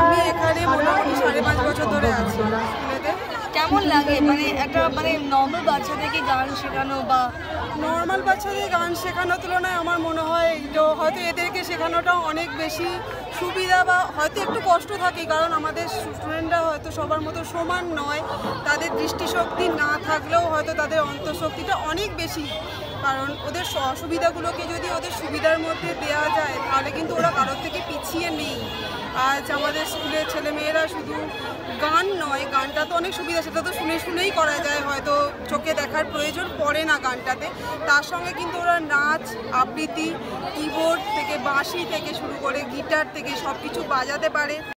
আমি এখানে মোটামুটি সাড়ে পাঁচ বছর ধরে আছি কেমন লাগে? মানে একটা মানে নর্মাল বাচ্চাদেরকে গান শেখানো বা নর্মাল বাচ্চাদের গান শেখানোর তুলনায় আমার মনে হয় হয়তো এদেরকে শেখানোটা অনেক বেশি সুবিধা বা হয়তো একটু কষ্ট থাকে কারণ আমাদের স্টুডেন্টরা হয়তো সবার মতো সমান নয়। তাদের দৃষ্টিশক্তি না থাকলেও হয়তো তাদের অন্তঃশক্তিটা অনেক বেশি। কারণ ওদের অসুবিধাগুলোকে যদি ওদের সুবিধার মধ্যে দেওয়া যায় তাহলে কিন্তু ওরা কারোর থেকে পিছিয়ে আজ আমাদের স্কুলের ছেলেমেয়েরা শুধু গান নয়, গানটা তো অনেক সুবিধা, সেটা তো শুনে শুনেই করা যায়, হয়তো চোখে দেখার প্রয়োজন পড়ে না গানটাতে। তার সঙ্গে কিন্তু ওরা নাচ, আবৃত্তি কিবোর্ড থেকে বাঁশি থেকে শুরু করে গিটার থেকে সব কিছু বাজাতে পারে।